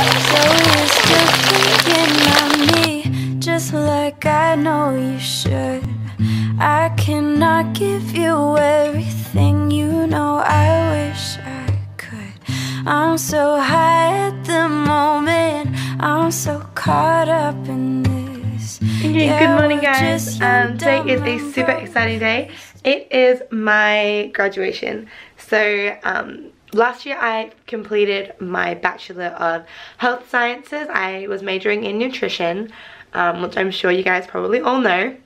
So you're still thinking of me, just like I know you should. I cannot give you everything, you know I wish I could. I'm so high at the moment, I'm so caught up in this. Yeah, good morning guys. Um, today is a super exciting day. It is my graduation. So um, last year I completed my Bachelor of Health Sciences. I was majoring in nutrition, um, which I'm sure you guys probably all know.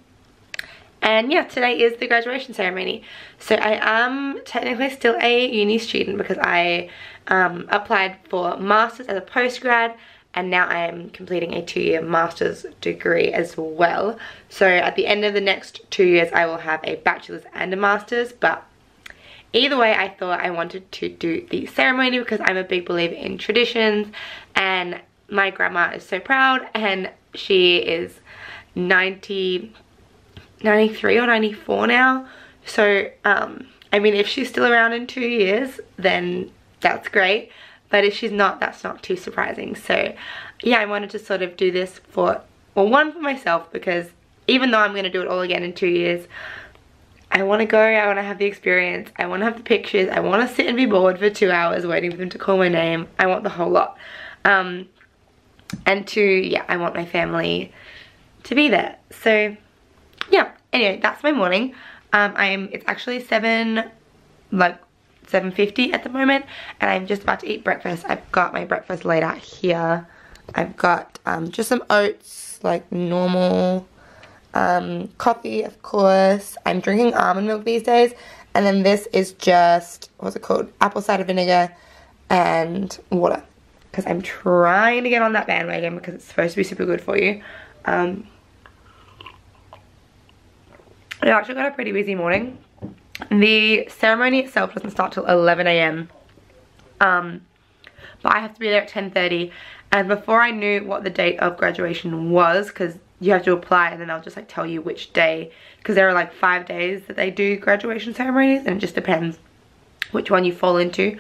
And yeah, today is the graduation ceremony. So I am technically still a uni student because I um, applied for masters as a postgrad and now I am completing a two-year master's degree as well. So at the end of the next two years I will have a bachelor's and a master's but either way I thought I wanted to do the ceremony because I'm a big believer in traditions and my grandma is so proud and she is 90 93 or 94 now. So um i mean if she's still around in two years then that's great. But if she's not that's not too surprising. So yeah i wanted to sort of do this for well one for myself because even though i'm going to do it all again in two years I want to go, I want to have the experience, I want to have the pictures, I want to sit and be bored for two hours waiting for them to call my name. I want the whole lot. Um, and two, yeah, I want my family to be there. So, yeah, anyway, that's my morning. Um, I'm, it's actually 7, like 7.50 at the moment, and I'm just about to eat breakfast. I've got my breakfast laid out here. I've got um, just some oats, like normal um, coffee, of course. I'm drinking almond milk these days. And then this is just, what's it called? Apple cider vinegar and water. Because I'm trying to get on that bandwagon because it's supposed to be super good for you. Um, I actually got a pretty busy morning. The ceremony itself doesn't start till 11 a.m. Um, but I have to be there at 10.30 and before I knew what the date of graduation was because you have to apply and then they'll just like tell you which day because there are like five days that they do graduation ceremonies and it just depends which one you fall into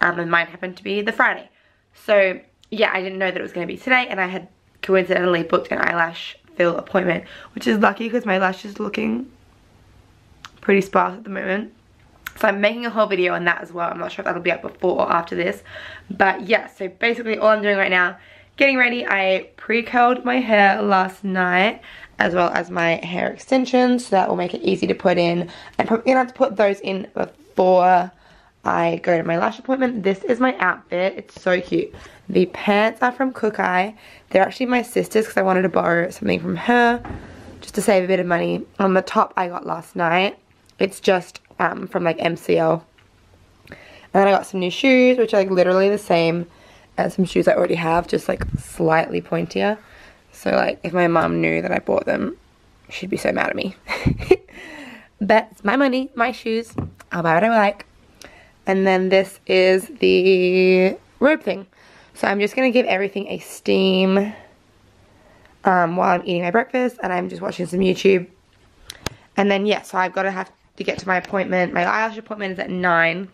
um, and mine happened to be the Friday so yeah I didn't know that it was going to be today and I had coincidentally booked an eyelash fill appointment which is lucky because my lash is looking pretty sparse at the moment so I'm making a whole video on that as well. I'm not sure if that'll be up before or after this. But yeah, so basically all I'm doing right now, getting ready. I pre-curled my hair last night as well as my hair extensions. So that will make it easy to put in. I'm probably going to have to put those in before I go to my lash appointment. This is my outfit. It's so cute. The pants are from Kookai. They're actually my sister's because I wanted to borrow something from her just to save a bit of money. On the top I got last night. It's just um, from like MCL. And then I got some new shoes, which are like literally the same as some shoes I already have, just like slightly pointier. So like if my mum knew that I bought them, she'd be so mad at me. but it's my money, my shoes. I'll buy what I like. And then this is the robe thing. So I'm just going to give everything a steam um, while I'm eating my breakfast and I'm just watching some YouTube. And then yeah, so I've got to have to get to my appointment. My eyelash appointment is at 9.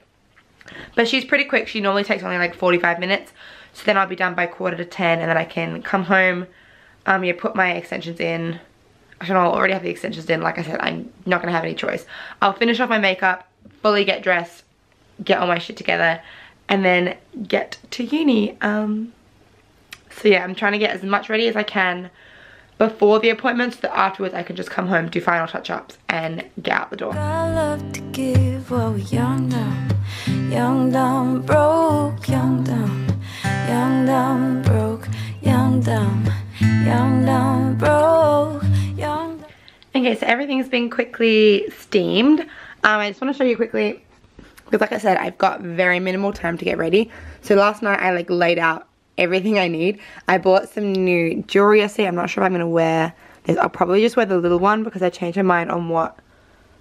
But she's pretty quick. She normally takes only like 45 minutes. So then I'll be done by quarter to 10 and then I can come home, um, yeah, put my extensions in. Actually, I'll already have the extensions in. Like I said, I'm not going to have any choice. I'll finish off my makeup, fully get dressed, get all my shit together, and then get to uni. Um, so yeah, I'm trying to get as much ready as I can before the appointment so that afterwards I can just come home, do final touch-ups, and get out the door. Young, dumb, broke, young, dumb, young, dumb, broke, young, dumb, young, dumb, broke, young. Okay, so everything's been quickly steamed. Um, I just want to show you quickly, because like I said, I've got very minimal time to get ready. So last night I like laid out everything I need. I bought some new jewelry yesterday. I'm not sure if I'm going to wear this. I'll probably just wear the little one because I changed my mind on what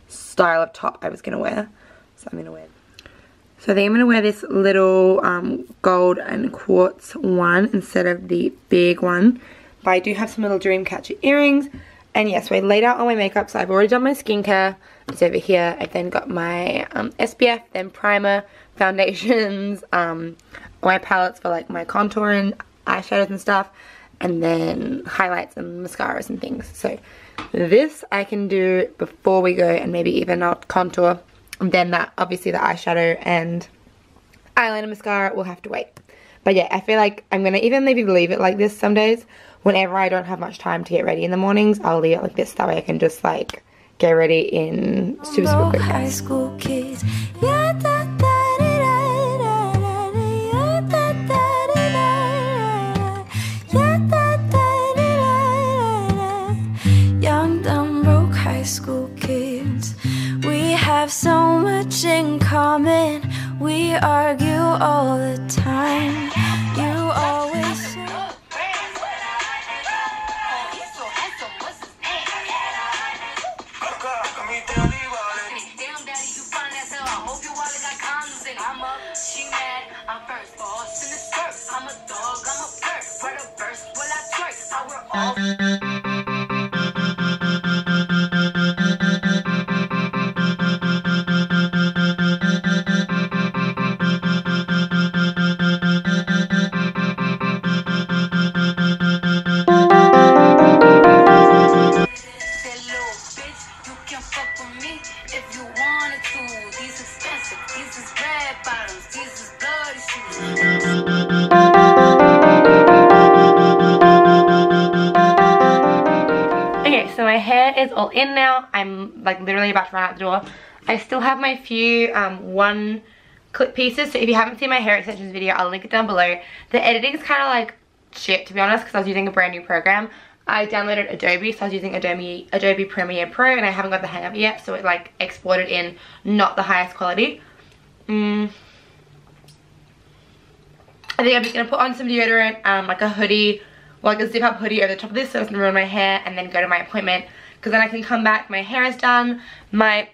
style of top I was going to wear. So I'm going to wear so I think I'm going to wear this little um, gold and quartz one instead of the big one. But I do have some little Dreamcatcher earrings. And yes, so I laid out all my makeup. So I've already done my skincare. It's over here. I've then got my um, SPF, then primer, foundations, um, my palettes for like my contouring eyeshadows and stuff and then highlights and mascaras and things. So this I can do before we go and maybe even I'll contour. And then that, obviously the eyeshadow and eyeliner mascara will have to wait. But yeah, I feel like I'm going to even maybe leave it like this some days. Whenever I don't have much time to get ready in the mornings, I'll leave it like this. That way I can just like get ready in super, super quick. High school kids. Yeah, all is all in now. I'm like literally about to run out the door. I still have my few um, one clip pieces. So if you haven't seen my hair extensions video, I'll link it down below. The editing is kind of like shit to be honest because I was using a brand new program. I downloaded Adobe, so I was using Adobe, Adobe Premiere Pro and I haven't got the hang of it yet. So it like exported in not the highest quality. Mm. I think I'm just going to put on some deodorant, um, like a hoodie, like a zip up hoodie over the top of this so it doesn't ruin my hair and then go to my appointment because then I can come back, my hair is done, my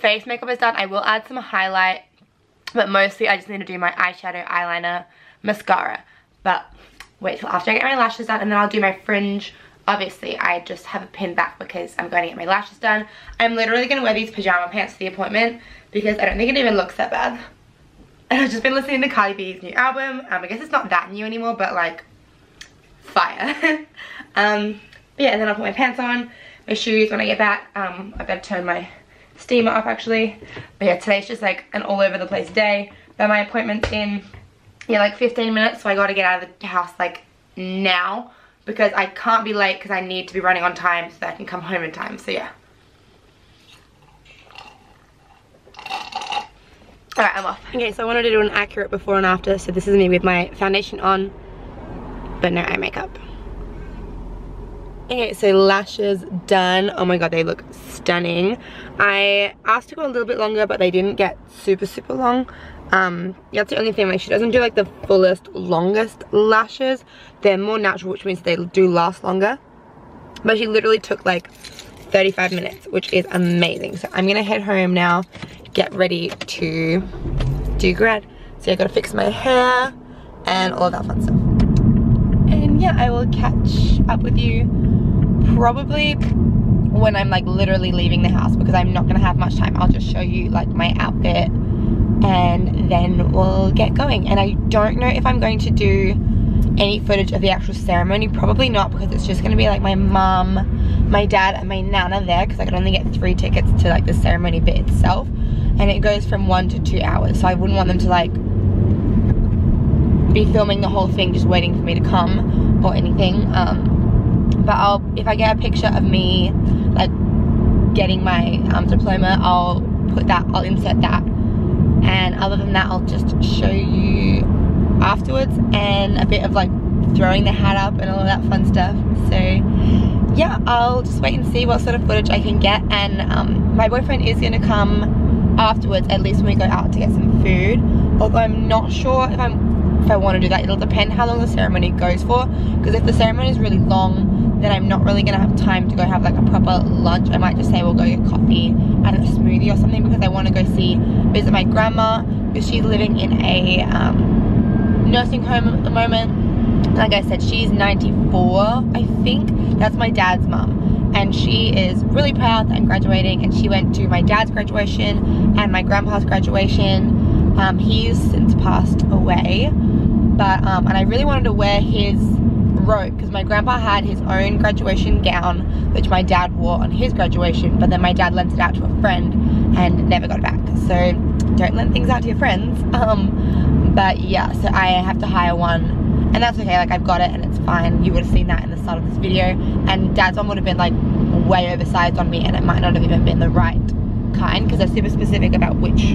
face makeup is done. I will add some highlight, but mostly I just need to do my eyeshadow, eyeliner, mascara. But wait till after I get my lashes done and then I'll do my fringe. Obviously, I just have a pin back because I'm going to get my lashes done. I'm literally going to wear these pajama pants to the appointment because I don't think it even looks that bad. And I've just been listening to Cardi B's new album. Um, I guess it's not that new anymore, but like, fire. um, yeah, and then I'll put my pants on shoes when I get back. Um, I better turn my steamer off actually. But yeah, today's just like an all over the place day. But my appointment's in, yeah, like 15 minutes. So I got to get out of the house like now because I can't be late because I need to be running on time so that I can come home in time. So yeah. Alright, I'm off. Okay, so I wanted to do an accurate before and after. So this is me with my foundation on, but no eye makeup. Okay, so lashes done. Oh my god, they look stunning. I asked to go a little bit longer, but they didn't get super, super long. Um, that's the only thing, like she doesn't do like the fullest, longest lashes. They're more natural, which means they do last longer. But she literally took like 35 minutes, which is amazing. So I'm gonna head home now, get ready to do grad. So I gotta fix my hair and all of that fun stuff. And yeah, I will catch up with you probably when I'm like literally leaving the house because I'm not gonna have much time. I'll just show you like my outfit and then we'll get going. And I don't know if I'm going to do any footage of the actual ceremony. Probably not because it's just gonna be like my mum, my dad and my nana there because I could only get three tickets to like the ceremony bit itself. And it goes from one to two hours. So I wouldn't want them to like be filming the whole thing just waiting for me to come or anything. Um, but I'll if I get a picture of me like getting my um, diploma I'll put that I'll insert that. And other than that I'll just show you afterwards and a bit of like throwing the hat up and all of that fun stuff. So yeah I'll just wait and see what sort of footage I can get. And um, my boyfriend is gonna come afterwards at least when we go out to get some food. Although I'm not sure if I'm if I want to do that. It'll depend how long the ceremony goes for. Because if the ceremony is really long then I'm not really gonna have time to go have like a proper lunch. I might just say we'll go get coffee and a smoothie or something because I want to go see, visit my grandma because she's living in a um, nursing home at the moment. Like I said, she's 94, I think. That's my dad's mum. And she is really proud that I'm graduating and she went to my dad's graduation and my grandpa's graduation. Um, he's since passed away but um, and I really wanted to wear his because my grandpa had his own graduation gown which my dad wore on his graduation but then my dad lent it out to a friend and never got it back. So don't lend things out to your friends. Um, but yeah so I have to hire one and that's okay like I've got it and it's fine. You would have seen that in the start of this video. And dad's one would have been like way oversized on me and it might not have even been the right kind because they're super specific about which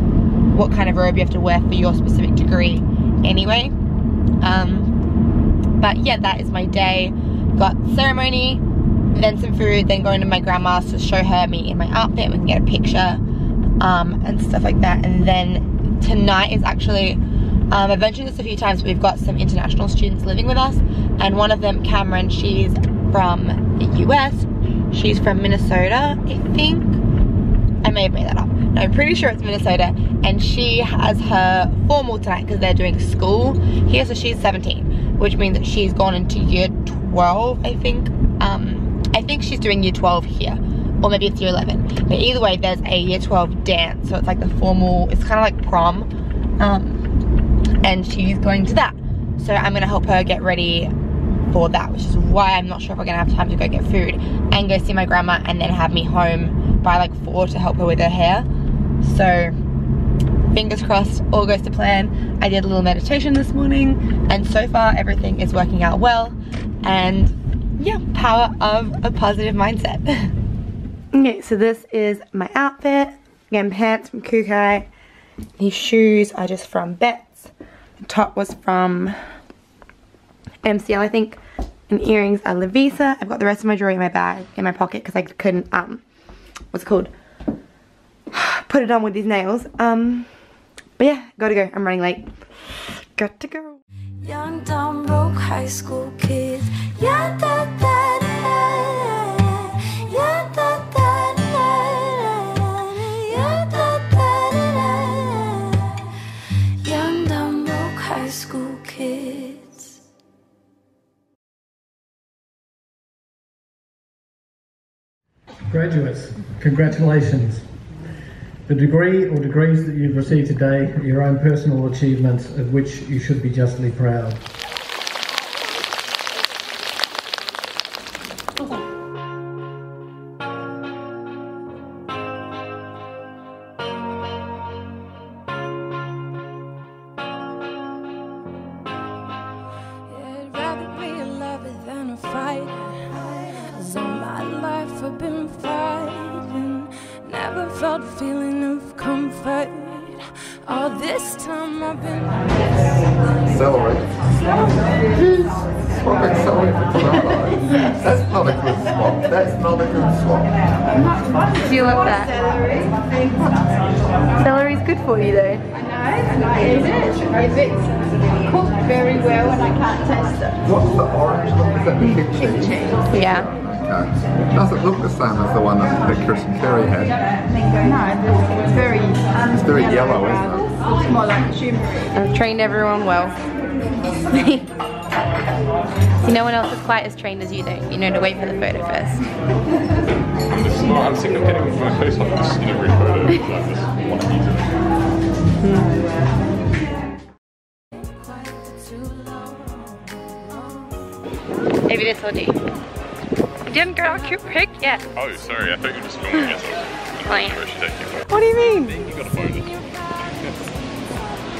what kind of robe you have to wear for your specific degree anyway. Um, but yeah, that is my day. Got ceremony, then some food, then going to my grandma's to show her me in my outfit. We can get a picture um, and stuff like that. And then tonight is actually, um, I've mentioned this a few times, we've got some international students living with us. And one of them, Cameron, she's from the US. She's from Minnesota, I think. I may have made that up. No, I'm pretty sure it's Minnesota. And she has her formal tonight because they're doing school here. So she's 17 which means that she's gone into year 12, I think. Um, I think she's doing year 12 here, or maybe it's year 11. But either way, there's a year 12 dance, so it's like the formal, it's kind of like prom, um, and she's going to that. So I'm gonna help her get ready for that, which is why I'm not sure if we're gonna have time to go get food and go see my grandma and then have me home by like four to help her with her hair. So fingers crossed all goes to plan. I did a little meditation this morning and so far everything is working out well. And yeah power of a positive mindset. Okay so this is my outfit. Again pants from Kookai. These shoes are just from Betts the top was from MCL I think. And earrings are Lovisa I've got the rest of my jewelry in my bag in my pocket because I couldn't um what's it called? Put it on with these nails. Um but yeah, gotta go. I'm running late. Got to go. Young, dumb, broke high school kids. Yeah, that, that, yeah, that, that, yeah, that, that, Young, dumb, broke high school kids. Graduates, congratulations. The degree or degrees that you've received today your own personal achievements of which you should be justly proud. Felt feeling of comfort. All this time I've been. Celery. Swapping celery for That's not a good swap. That's not a good swap. Do you love that? Celery. is good for you though. I know. Is it? If it's cooked very well and I can't taste it. What's the orange look? Is that the pig cheese? Yeah. Doesn't look the same as the one that, that Chris and Kerry had. No, it's very... It's very um, yellow, isn't it? Looks more like turmeric. I've trained everyone well. See, no one else is quite as trained as you do. You know to wait for the photo first. I'm sick of getting my face like this in every photo. I just want to use it. Maybe this will do didn't get our cute pic yet. Oh, sorry. I thought you were just filming yourself. Oh, yeah. What do you mean? You got a bonus.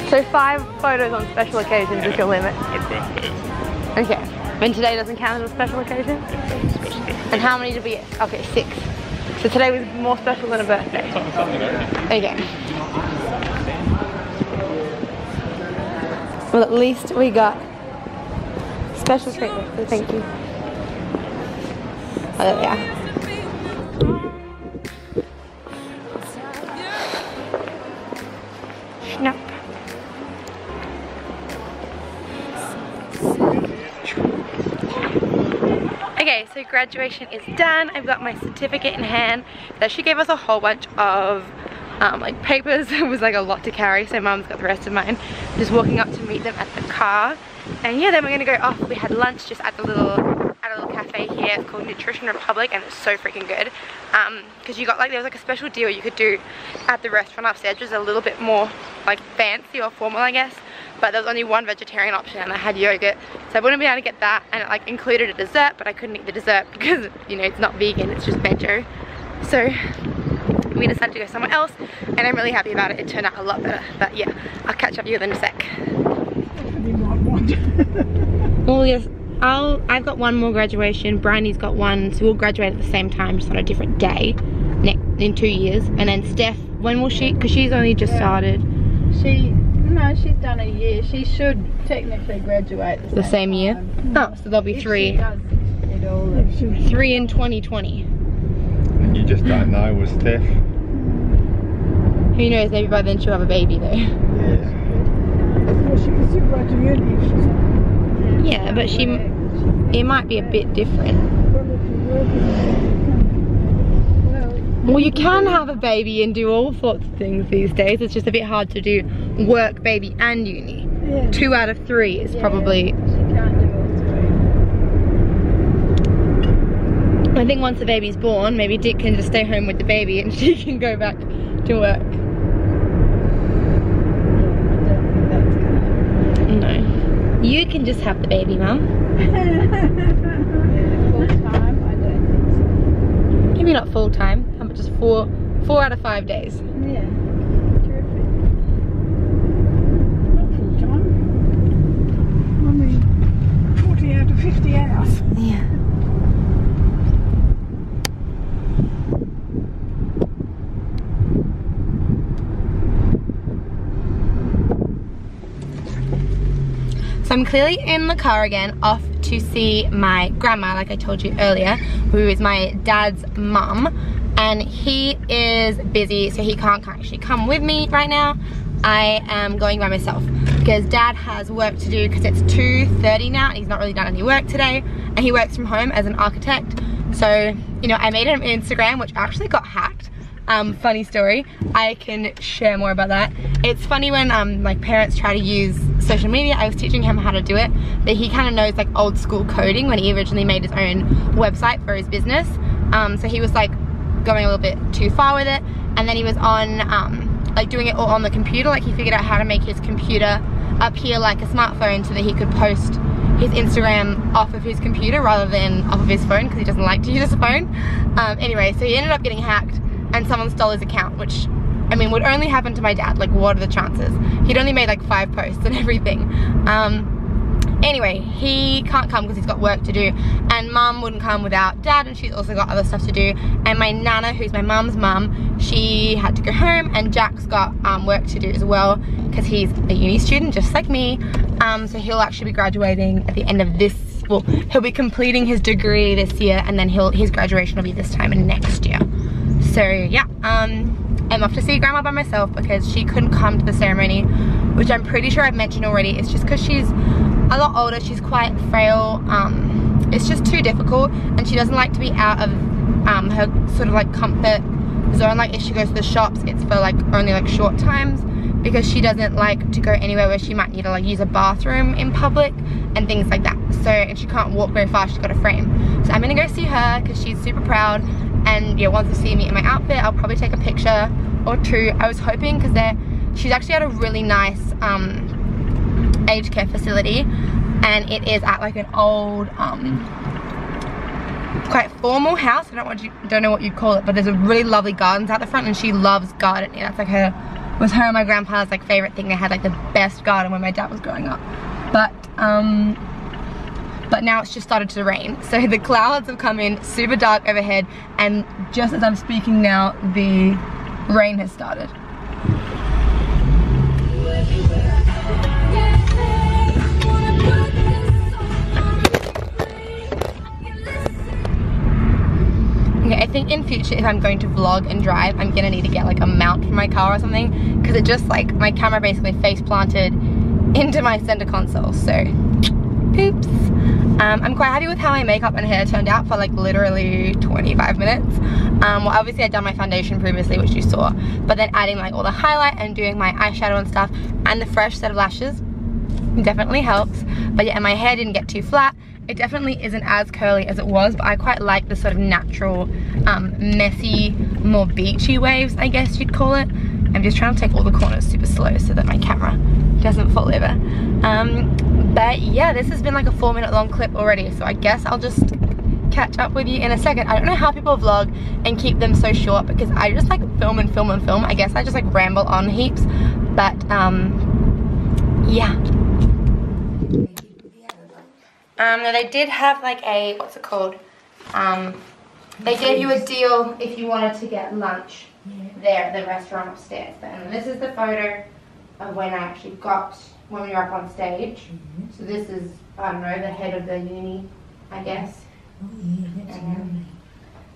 so five photos on special occasions yeah. is your limit? Like. Okay. And today doesn't count as a special occasion? Yeah, special occasion. And how many did we get? Okay, six. So today was more special than a birthday? Okay. Well, at least we got special treatment, so thank you. Snap. Okay, so graduation is done. I've got my certificate in hand. That she gave us a whole bunch of um, like papers. it was like a lot to carry, so mum's got the rest of mine. Just walking up to meet them at the car. And yeah, then we're gonna go off. We had lunch just at the little at a little cafe here called Nutrition Republic and it's so freaking good. Because um, you got like there was like a special deal you could do at the restaurant upstairs which is a little bit more like fancy or formal I guess. But there was only one vegetarian option and I had yogurt. So I wouldn't be able to get that and it like included a dessert but I couldn't eat the dessert because you know it's not vegan it's just veggie. So we decided to go somewhere else and I'm really happy about it. It turned out a lot better. But yeah I'll catch up with you in a sec. Oh yes I'll, I've got one more graduation, Bryony's got one, so we'll graduate at the same time, just on a different day next, in two years. And then Steph, when will she, because she's only just started. She, no, she's done a year. She should technically graduate the, The same year? time. Oh, so there'll be If she three. does it all, Three in 2020. And you just don't know with Steph. Who knows, maybe by then she'll have a baby though. Yeah. Well, she can still go to uni if she's Yeah, but she, it might be a bit different. well, you're working. Well, Well, you can have a baby and do all sorts of things these days. It's just a bit hard to do work, baby, and uni. yeah. Two out of three is probably She can't do all three. I think once the baby's born, maybe Dick can just stay home with the baby and she can go back to work. I don't think that's gonna No. You can just have the baby, Mum. Full time, I don't think Maybe not full time, but just four four out of five days. Yeah. Terrific. Not full time. I mean, 40 out of 50 hours. Yeah. So I'm clearly in the car again, off to see my grandma, like I told you earlier, who is my dad's mum. And he is busy, so he can't actually come with me right now. I am going by myself because dad has work to do because it's 2.30 now and he's not really done any work today. And he works from home as an architect. So, you know, I made an Instagram which actually got hacked. Um, funny story. I can share more about that. It's funny when um, like parents try to use social media. I was teaching him how to do it, but he kind of knows like old school coding when he originally made his own website for his business. Um, so he was like going a little bit too far with it, and then he was on um, like doing it all on the computer. Like he figured out how to make his computer appear like a smartphone so that he could post his Instagram off of his computer rather than off of his phone because he doesn't like to use his phone. Um, anyway, so he ended up getting hacked and someone stole his account, which I mean would only happen to my dad. Like what are the chances? He'd only made like five posts and everything. Um, anyway, he can't come because he's got work to do and mum wouldn't come without dad and she's also got other stuff to do and my nana who's my mum's mum she had to go home and Jack's got um, work to do as well because he's a uni student just like me um, so he'll actually be graduating at the end of this well he'll be completing his degree this year and then he'll his graduation will be this time and next year so yeah um I'm off to see grandma by myself because she couldn't come to the ceremony which I'm pretty sure I've mentioned already. It's just because she's a lot older she's quite frail um it's just too difficult and she doesn't like to be out of um her sort of like comfort zone. Like if she goes to the shops it's for like only like short times because she doesn't like to go anywhere where she might need to like use a bathroom in public and things like that. So and she can't walk very far she's got a frame. So I'm gonna go see her because she's super proud and yeah once you see me in my outfit I'll probably take a picture or two. I was hoping because they're she's actually at a really nice um aged care facility and it is at like an old um quite formal house. I don't want you don't know what you'd call it but there's a really lovely gardens out the front and she loves gardening. That's like her was her and my grandpa's like favorite thing. They had like the best garden when my dad was growing up. But um but now it's just started to rain so the clouds have come in super dark overhead and just as I'm speaking now the rain has started Okay, I think in future if I'm going to vlog and drive, I'm gonna need to get like a mount for my car or something because it just like, my camera basically face planted into my center console, so oops. Um, I'm quite happy with how my makeup and hair turned out for like literally 25 minutes. Um, well obviously I'd done my foundation previously which you saw, but then adding like all the highlight and doing my eyeshadow and stuff and the fresh set of lashes definitely helps. But yeah, and my hair didn't get too flat. It definitely isn't as curly as it was, but I quite like the sort of natural, um, messy, more beachy waves, I guess you'd call it. I'm just trying to take all the corners super slow so that my camera doesn't fall over. Um, but yeah, this has been like a four minute long clip already, so I guess I'll just catch up with you in a second. I don't know how people vlog and keep them so short because I just like film and film and film. I guess I just like ramble on heaps, but um, yeah. Um, they did have like a, what's it called? Um, they gave you a deal if you wanted to get lunch there at the restaurant upstairs. And this is the photo of when I actually got, when we were up on stage. Mm-hmm. So this is, I don't know, the head of the uni, I guess. Oh yeah, that's um,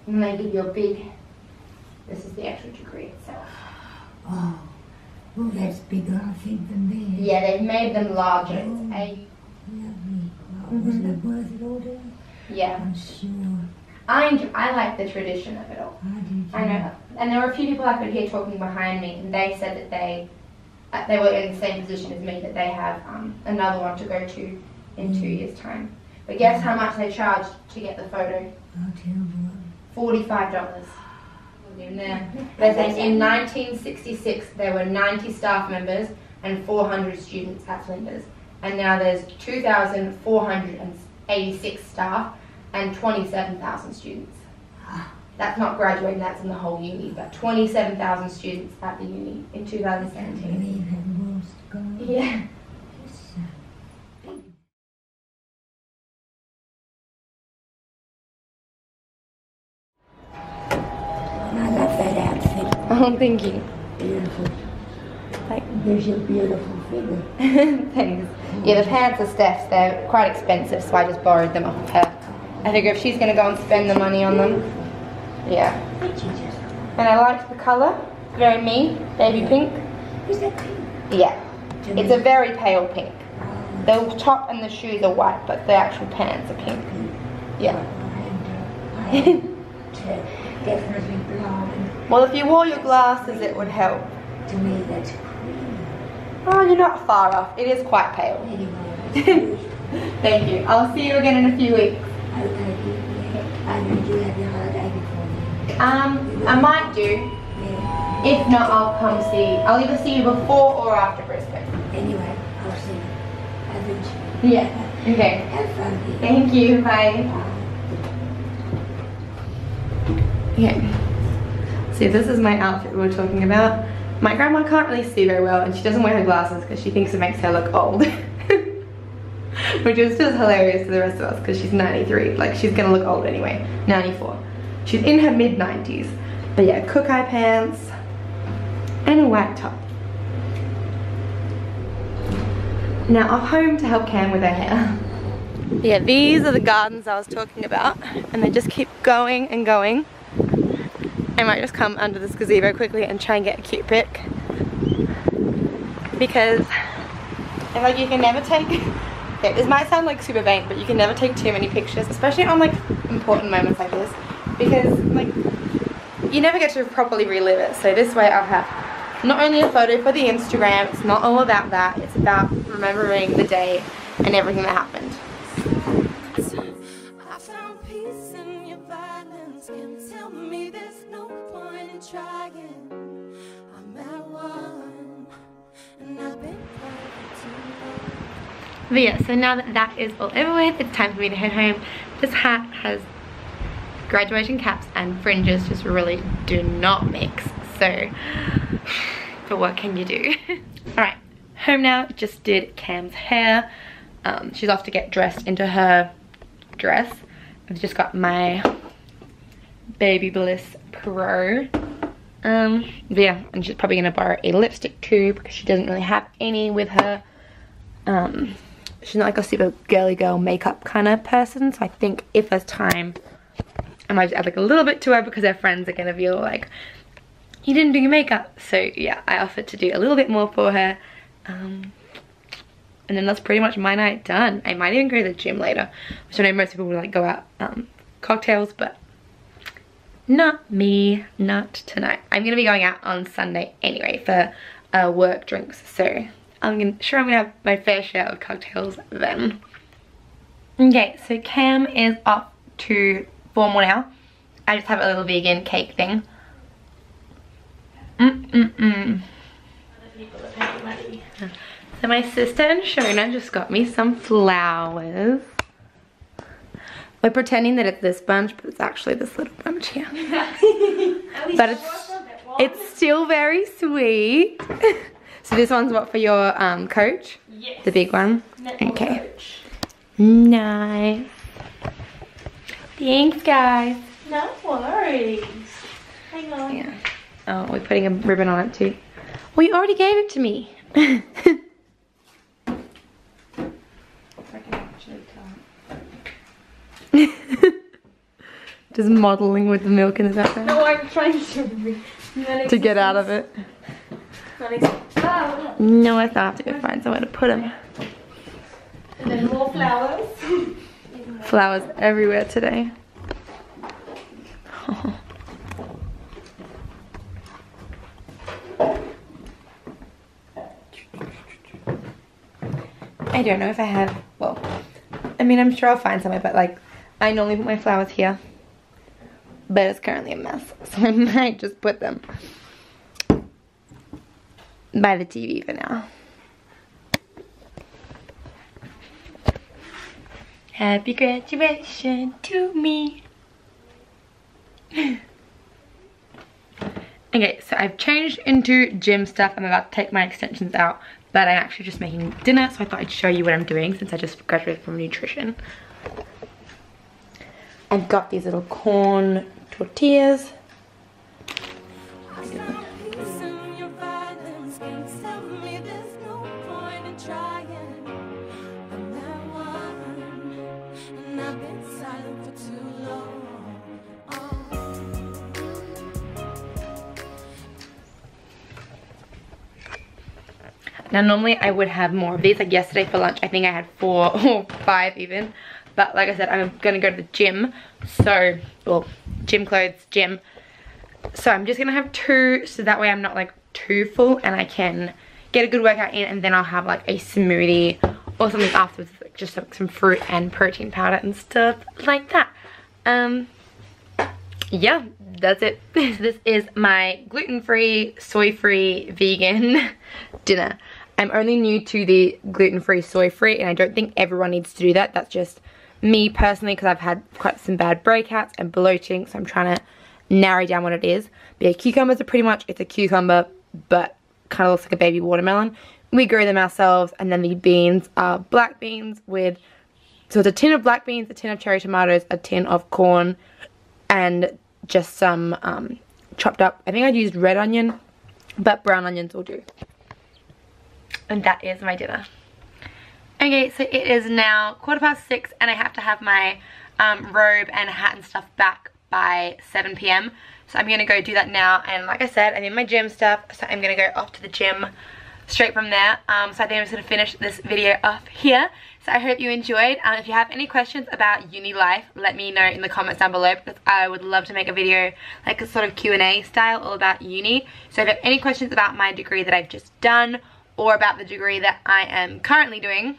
And lovely. then they give you a big, this is the actual degree itself. Oh, oh, that's bigger, I think, than theirs. Yeah, they've made them larger. A, oh, Lovely. Oh, was it worth it all, dear? yeah. I'm sure. I, enjoy, I like the tradition of it all. I did. I know. And there were a few people I could hear talking behind me, and they said that they they were in the same position as me, that they have um, another one to go to in two years' time. But guess how much they charged to get the photo? Forty-five dollars. They in 1966 there were 90 staff members and 400 students at Flinders, and now there's 2,486 staff and 27,000 students. That's not graduating, that's in the whole uni, but 27,000 students at the uni in 2017. believe have worlds to go. Yeah. I love that outfit. Oh, thank you. Beautiful. Like- There's your beautiful figure. Thanks. Yeah, the pants are Steph's. They're quite expensive, so I just borrowed them off of her. I figure if she's going to go and spend the money on them, yeah. But you just, And I liked the colour. Very me, baby pink. is that pink? Yeah. It's a very pale pink. The top and the shoes are white, but the actual pants are pink. Yeah. I am t- definitely. Well, if you wore your glasses, it would help. To me, that's cream. Oh, you're not far off. It is quite pale. Thank you. I'll see you again in a few weeks. okay, yeah. I know you have your holiday before then. Um, I might do. Yeah. If not, I'll come see. I'll either see you before or after Brisbane. Anyway, I'll see you eventually. Yeah. Okay. Have fun here. Thank you. Bye. Okay. See, this is my outfit we were talking about. My grandma can't really see very well and she doesn't wear her glasses because she thinks it makes her look old. Which is just hilarious to the rest of us because she's 93. Like, she's gonna look old anyway. 94. She's in her mid 90s. But yeah, Kookai pants and a white top. Now off home to help Cam with her hair. Yeah, these are the gardens I was talking about and they just keep going and going. I might just come under this gazebo quickly and try and get a cute pic. Because feel like you can never take, okay, this might sound like super vain, but you can never take too many pictures, especially on like important moments like this. Because like, you never get to properly relive it. So this way I'll have not only a photo for the Instagram, it's not all about that, it's about remembering the day and everything that happened. I found peace in your violence. Can tell me there's no point in trying. I'm at one, and I've been crying too long. But yeah, so now that that is all over with, it's time for me to head home. This hat has graduation caps and fringes just really do not mix. So, but what can you do? Alright, home now, just did Cam's hair. Um, she's off to get dressed into her dress. I've just got my BaByliss Pro. Um, yeah, and she's probably gonna borrow a lipstick too because she doesn't really have any with her. Um, she's not like a super girly girl makeup kind of person, so I think if there's time, I might just add like a little bit to her because her friends are gonna be like, you didn't do your makeup. So yeah, I offered to do a little bit more for her. Um, and then that's pretty much my night done. I might even go to the gym later, which I know most people would like go out um, cocktails, but not me, not tonight. I'm gonna be going out on Sunday anyway for uh, work drinks, so I'm gonna, sure I'm gonna have my fair share of cocktails then. Okay, so Cam is off to formal now. I just have a little vegan cake thing. Mm mm mm. So my sister and Shona just got me some flowers. We're pretending that it's this bunch, but it's actually this little bunch here. but it's it's still very sweet. so this one's what for your um, coach? Yes. The big one? Netball okay. coach. Nice. Thanks guys. No worries. Hang on. Yeah. Oh, we're putting a ribbon on it too. Well, you already gave it to me. Just modeling with the milk in the background. No, I'm trying to. To get out of it. No, I thought I have to go find somewhere to put them. and then more flowers. Flowers everywhere today. I don't know if I have, well, I mean, I'm sure I'll find somewhere, but like, I normally put my flowers here. But it's currently a mess, so I might just put them by the TV for now. Happy graduation to me. okay, so I've changed into gym stuff. I'm about to take my extensions out, but I'm actually just making dinner, so I thought I'd show you what I'm doing since I just graduated from nutrition. I've got these little corn tortillas. Now normally I would have more of these, like yesterday for lunch I think I had four or five even. But like I said, I'm gonna go to the gym. So, well, gym clothes, gym. So I'm just gonna have two so that way I'm not like too full and I can get a good workout in and then I'll have like a smoothie or something afterwards, like just like some fruit and protein powder and stuff like that. Um, yeah, that's it. this is my gluten-free, soy-free, vegan dinner. I'm only new to the gluten-free, soy-free, and I don't think everyone needs to do that. That's just me personally because I've had quite some bad breakouts and bloating, so I'm trying to narrow down what it is. But yeah, cucumbers are pretty much, it's a cucumber, but kind of looks like a baby watermelon. We grow them ourselves, and then the beans are black beans with, so it's a tin of black beans, a tin of cherry tomatoes, a tin of corn, and just some um, chopped up, I think I'd used red onion, but brown onions will do. And that is my dinner. Okay, so it is now quarter past six and I have to have my um, robe and hat and stuff back by 7 p.m. So I'm to go do that now. And like I said, I'm in my gym stuff. So I'm to go off to the gym straight from there. Um, so I think I'm just to finish this video off here. So I hope you enjoyed. Um, if you have any questions about uni life, let me know in the comments down below because I would love to make a video like a sort of Q&A style all about uni. So if you have any questions about my degree that I've just done or about the degree that I am currently doing,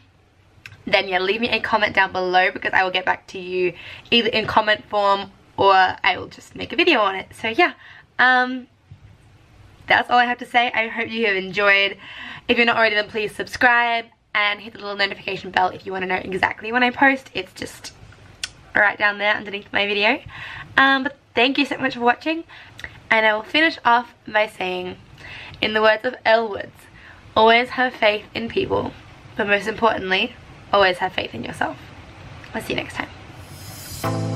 then yeah, leave me a comment down below because I will get back to you either in comment form or I will just make a video on it. So yeah, um, that's all I have to say. I hope you have enjoyed. If you're not already, then please subscribe and hit the little notification bell if you want to know exactly when I post. It's just right down there underneath my video. Um, but thank you so much for watching. And I will finish off by saying, in the words of Elle Woods, always have faith in people, but most importantly, always have faith in yourself. I'll see you next time.